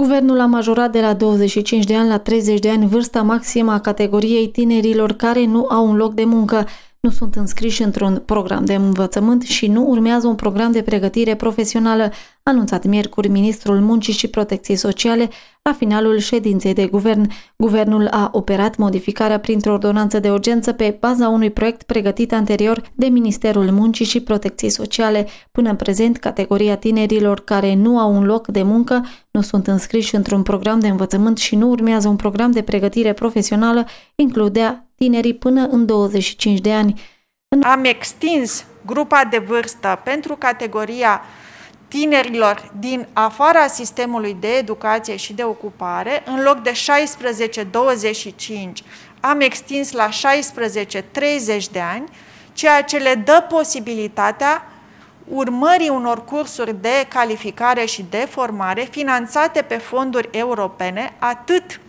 Guvernul a majorat de la 25 de ani la 30 de ani vârsta maximă a categoriei tinerilor care nu au un loc de muncă nu sunt înscriși într-un program de învățământ și nu urmează un program de pregătire profesională, anunțat miercuri ministrul Muncii și Protecției Sociale la finalul ședinței de guvern. Guvernul a operat modificarea printr-o ordonanță de urgență pe baza unui proiect pregătit anterior de Ministerul Muncii și Protecției Sociale. Până în prezent, categoria tinerilor care nu au un loc de muncă, nu sunt înscriși într-un program de învățământ și nu urmează un program de pregătire profesională, includea tinerii până în 25 de ani. Am extins grupa de vârstă pentru categoria tinerilor din afara sistemului de educație și de ocupare, în loc de 16-25, am extins la 16-30 de ani, ceea ce le dă posibilitatea urmării unor cursuri de calificare și de formare finanțate pe fonduri europene, atât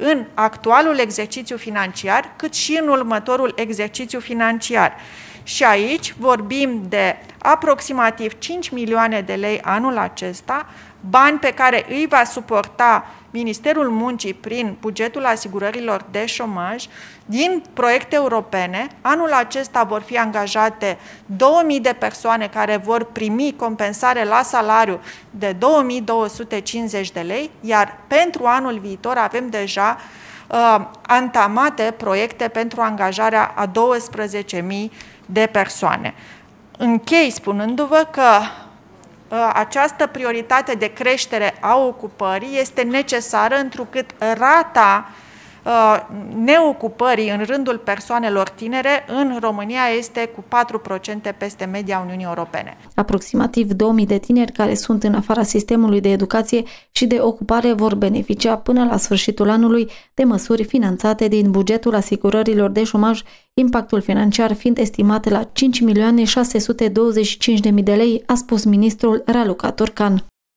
în actualul exercițiu financiar, cât și în următorul exercițiu financiar. Și aici vorbim de aproximativ 5 milioane de lei anul acesta, bani pe care îi va suporta Ministerul Muncii prin bugetul asigurărilor de șomaj din proiecte europene. Anul acesta vor fi angajate 2000 de persoane care vor primi compensare la salariu de 2250 de lei, iar pentru anul viitor avem deja uh, antamate proiecte pentru angajarea a 12.000 de persoane. Închei spunându-vă că uh, această prioritate de creștere a ocupării este necesară întrucât rata Uh, neocupării în rândul persoanelor tinere în România este cu 4% peste media Uniunii Europene. Aproximativ 2000 de tineri care sunt în afara sistemului de educație și de ocupare vor beneficia până la sfârșitul anului de măsuri finanțate din bugetul asigurărilor de șomaj, impactul financiar fiind estimat la 5.625.000 de lei, a spus ministrul Raluca Turcan.